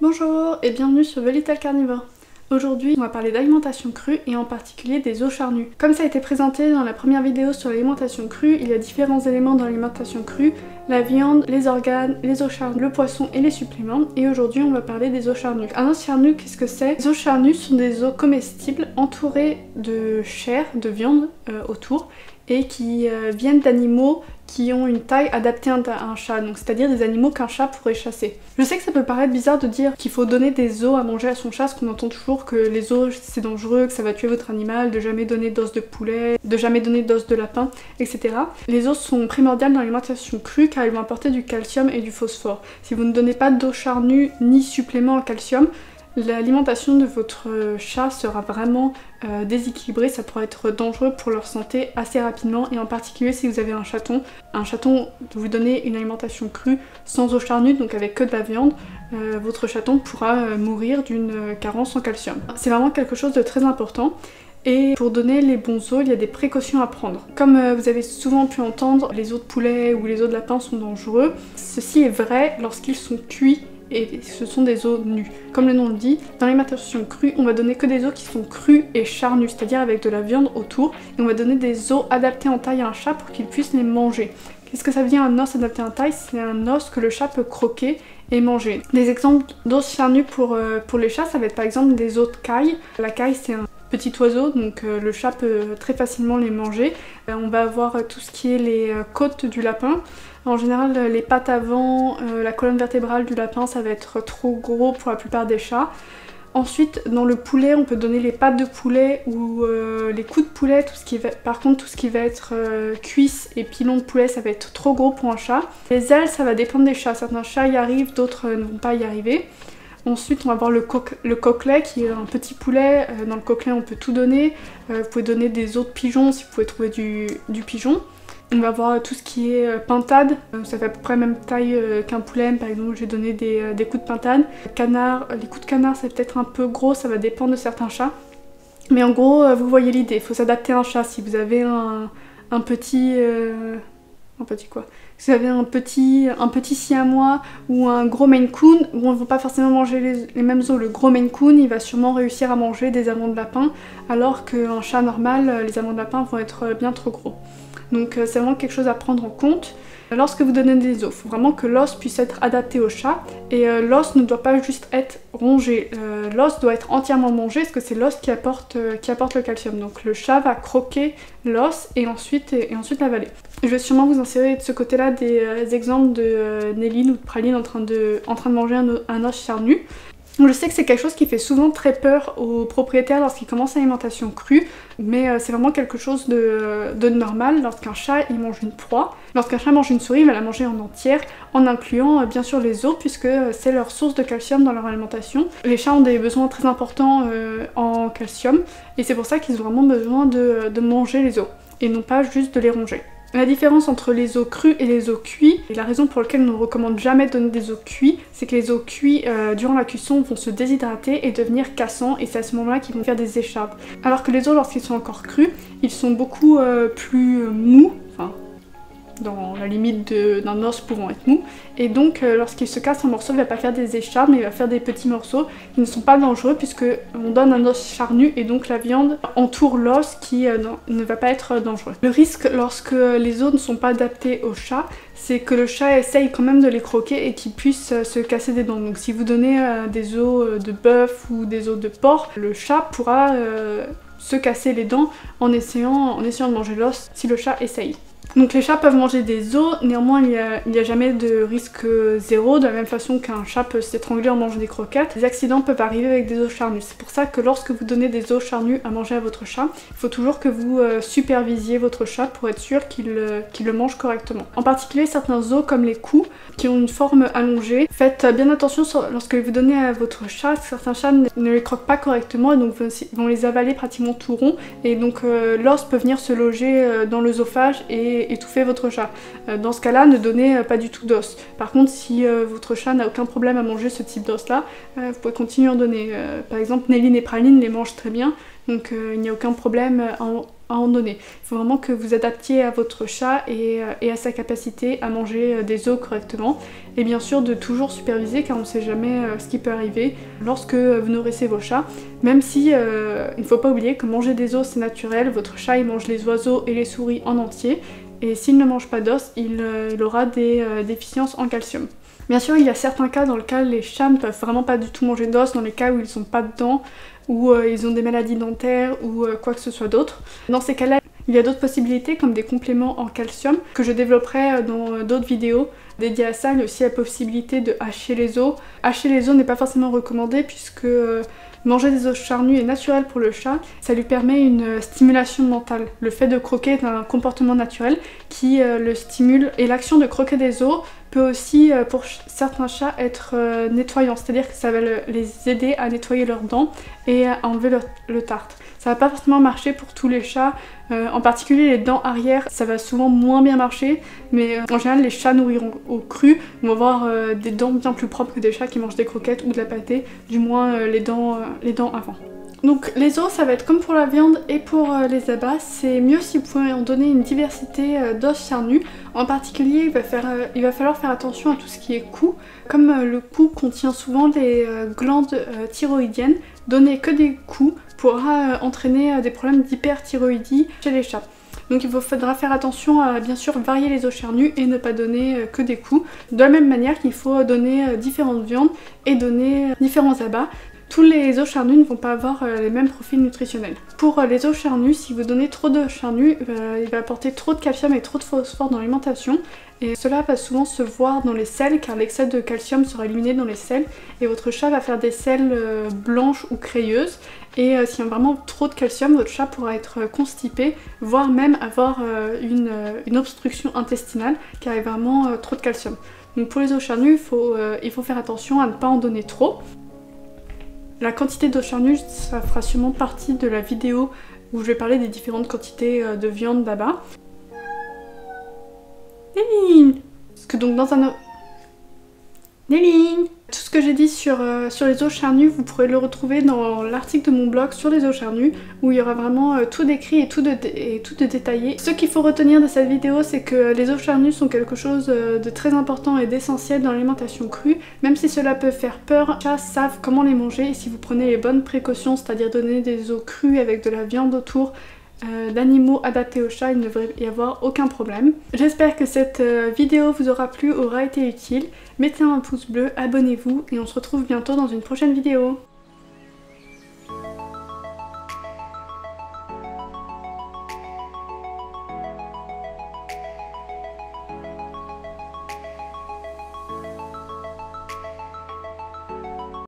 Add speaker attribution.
Speaker 1: Bonjour et bienvenue sur The Little Carnivore. Aujourd'hui, on va parler d'alimentation crue et en particulier des os charnus. Comme ça a été présenté dans la première vidéo sur l'alimentation crue, il y a différents éléments dans l'alimentation crue, la viande, les organes, les os charnus, le poisson et les suppléments. Et aujourd'hui, on va parler des os charnus. Un os charnu, qu'est-ce que c'est? Les os charnus sont des os comestibles entourés de chair, de viande euh, autour et qui euh, viennent d'animaux qui ont une taille adaptée à un chat, donc c'est-à-dire des animaux qu'un chat pourrait chasser. Je sais que ça peut paraître bizarre de dire qu'il faut donner des os à manger à son chat, parce qu'on entend toujours que les os c'est dangereux, que ça va tuer votre animal, de jamais donner d'os de poulet, de jamais donner d'os de lapin, etc. Les os sont primordiales dans l'alimentation crue car ils vont apporter du calcium et du phosphore. Si vous ne donnez pas d'eau charnue ni supplément en calcium, l'alimentation de votre chat sera vraiment euh, déséquilibrée, ça pourrait être dangereux pour leur santé assez rapidement et en particulier si vous avez un chaton. Un chaton, vous donnez une alimentation crue sans eau charnue, donc avec que de la viande, euh, votre chaton pourra euh, mourir d'une carence en calcium. C'est vraiment quelque chose de très important. Et pour donner les bons os, il y a des précautions à prendre. Comme vous avez souvent pu entendre, les os de poulet ou les os de lapin sont dangereux. Ceci est vrai lorsqu'ils sont cuits et ce sont des os nus. Comme le nom le dit, dans l'alimentation crue, on va donner que des os qui sont crus et charnus, c'est-à-dire avec de la viande autour, et on va donner des os adaptés en taille à un chat pour qu'il puisse les manger. Qu'est-ce que ça veut dire un os adapté en taille? C'est un os que le chat peut croquer et manger. Des exemples d'os charnus pour, euh, pour les chats, ça va être par exemple des os de caille. La caille c'est un petit oiseau, donc euh, le chat peut très facilement les manger. Euh, on va avoir tout ce qui est les côtes du lapin. En général, les pattes avant, euh, la colonne vertébrale du lapin, ça va être trop gros pour la plupart des chats. Ensuite, dans le poulet, on peut donner les pattes de poulet ou euh, les coups de poulet. Par contre, tout ce qui va être euh, cuisse et pilon de poulet, ça va être trop gros pour un chat. Les ailes, ça va dépendre des chats. Certains chats y arrivent, d'autres ne vont pas y arriver. Ensuite, on va avoir le, coquelet qui est un petit poulet. dans le coquelet, on peut tout donner. vous pouvez donner des os de pigeon si vous pouvez trouver du pigeon. On va voir tout ce qui est euh, pintade, euh, ça fait à peu près la même taille euh, qu'un poulet, par exemple j'ai donné des, coups de pintade. Canard, les coups de canard c'est peut-être un peu gros, ça va dépendre de certains chats. Mais en gros, vous voyez l'idée, il faut s'adapter à un chat. Si vous avez un, petit... un petit quoi Si vous avez un petit, un petit siamois ou un gros Maine Coon, on ne va pas forcément manger les, les, mêmes os. Le gros Maine Coon, il va sûrement réussir à manger des amants de lapin, alors qu'un chat normal, les amants de lapin vont être bien trop gros. Donc euh, c'est vraiment quelque chose à prendre en compte. Lorsque vous donnez des os, il faut vraiment que l'os puisse être adapté au chat et euh, l'os ne doit pas juste être rongé, euh, l'os doit être entièrement mangé parce que c'est l'os qui, apporte, qui apporte le calcium. Donc le chat va croquer l'os et ensuite, et, ensuite l'avaler. Je vais sûrement vous insérer de ce côté-là des exemples de Néline ou de Praline en train de, manger un os charnu. Je sais que c'est quelque chose qui fait souvent très peur aux propriétaires lorsqu'ils commencent l'alimentation crue, mais euh, c'est vraiment quelque chose de, normal lorsqu'un chat il mange une proie. Lorsqu'un chat mange une souris, il va la manger en entière, en incluant euh, bien sûr les os, puisque euh, c'est leur source de calcium dans leur alimentation. Les chats ont des besoins très importants en calcium, et c'est pour ça qu'ils ont vraiment besoin de manger les os, et non pas juste de les ronger. La différence entre les os crus et les os cuits, et la raison pour laquelle on ne recommande jamais de donner des os cuits, c'est que les os cuits euh, durant la cuisson vont se déshydrater et devenir cassants et c'est à ce moment-là qu'ils vont faire des écharpes. Alors que les os lorsqu'ils sont encore crus, ils sont beaucoup euh, plus mous, enfin dans la limite d'un os pouvant être mou. Et donc euh, lorsqu'il se casse un morceau, il va pas faire des écharpes, mais il va faire des petits morceaux qui ne sont pas dangereux puisque on donne un os charnu et donc la viande entoure l'os qui euh, ne va pas être dangereux. Le risque lorsque les os ne sont pas adaptés au chat, c'est que le chat essaye quand même de les croquer et qu'il puisse euh, se casser des dents. Donc si vous donnez des os de bœuf ou des os de porc, le chat pourra se casser les dents en essayant, en essayant de manger l'os si le chat essaye. Donc les chats peuvent manger des os, néanmoins il n'y a, jamais de risque zéro, de la même façon qu'un chat peut s'étrangler en mangeant des croquettes. Les accidents peuvent arriver avec des os charnus. C'est pour ça que lorsque vous donnez des os charnus à manger à votre chat, il faut toujours que vous euh, supervisiez votre chat pour être sûr euh, qu'il le mange correctement. En particulier certains os comme les coups qui ont une forme allongée. Faites bien attention lorsque vous donnez à votre chat, certains chats ne les croquent pas correctement et donc vont les avaler pratiquement tout rond et donc euh, l'os peut venir se loger dans l'œsophage et étouffer votre chat. Euh, dans ce cas-là, ne donnez euh, pas du tout d'os. Par contre, si euh, votre chat n'a aucun problème à manger ce type d'os-là, vous pouvez continuer à en donner. par exemple, Néline et Praline les mangent très bien, donc il n'y a aucun problème en donner. Il faut vraiment que vous adaptiez à votre chat et, à sa capacité à manger des os correctement. Et bien sûr de toujours superviser car on ne sait jamais ce qui peut arriver lorsque vous nourrissez vos chats. Même si il ne faut pas oublier que manger des os c'est naturel, votre chat il mange les oiseaux et les souris en entier. Et s'il ne mange pas d'os, il, il, aura des déficiences en calcium. Bien sûr, il y a certains cas dans lesquels les chats ne peuvent vraiment pas du tout manger d'os, dans les cas où ils sont pas dedans, ou euh, ils ont des maladies dentaires, ou euh, quoi que ce soit d'autre. Dans ces cas-là, il y a d'autres possibilités comme des compléments en calcium que je développerai euh, dans d'autres vidéos dédiées à ça. Il y a aussi la possibilité de hacher les os. Hacher les os n'est pas forcément recommandé puisque Manger des os charnus est naturel pour le chat, ça lui permet une stimulation mentale. Le fait de croquer est un comportement naturel qui le stimule et l'action de croquer des os peut aussi euh, pour certains chats être euh, nettoyant, c'est-à-dire que ça va les aider à nettoyer leurs dents et à enlever le, tartre. Ça va pas forcément marcher pour tous les chats, euh, en particulier les dents arrière, ça va souvent moins bien marcher, mais en général les chats nourris au cru vont avoir des dents bien plus propres que des chats qui mangent des croquettes ou de la pâtée, du moins les dents avant. Donc les os, ça va être comme pour la viande et pour euh, les abats, c'est mieux si vous pouvez en donner une diversité euh, d'os charnus. En particulier, il va, euh, il va, falloir faire attention à tout ce qui est cou. Comme le cou contient souvent des glandes thyroïdiennes, donner que des coups pourra entraîner des problèmes d'hyperthyroïdie chez les chats. Donc il faudra faire attention à bien sûr varier les os charnus et ne pas donner que des coups. De la même manière qu'il faut donner différentes viandes et donner différents abats tous les os charnus ne vont pas avoir euh, les mêmes profils nutritionnels. Pour euh, les os charnus, si vous donnez trop de charnus, euh, il va apporter trop de calcium et trop de phosphore dans l'alimentation et cela va souvent se voir dans les selles car l'excès de calcium sera éliminé dans les selles et votre chat va faire des selles blanches ou crayeuses et s'il y a vraiment trop de calcium, votre chat pourra être constipé, voire même avoir une, obstruction intestinale car il y a vraiment trop de calcium. Donc pour les os charnus, il faut faire attention à ne pas en donner trop. La quantité d'eau charnue, ça fera sûrement partie de la vidéo où je vais parler des différentes quantités euh, de viande là-bas. Parce que donc dans un... Néline tout ce que j'ai dit sur, euh, les os charnus, vous pourrez le retrouver dans l'article de mon blog sur les os charnus, où il y aura vraiment euh, tout décrit et tout, détaillé. Ce qu'il faut retenir de cette vidéo, c'est que les os charnus sont quelque chose euh, de très important et d'essentiel dans l'alimentation crue, même si cela peut faire peur, les chats savent comment les manger, et si vous prenez les bonnes précautions, c'est-à-dire donner des os crus avec de la viande autour, d'animaux adaptés aux chats, il ne devrait y avoir aucun problème. J'espère que cette vidéo vous aura plu, aura été utile mettez un pouce bleu, abonnez-vous et on se retrouve bientôt dans une prochaine vidéo.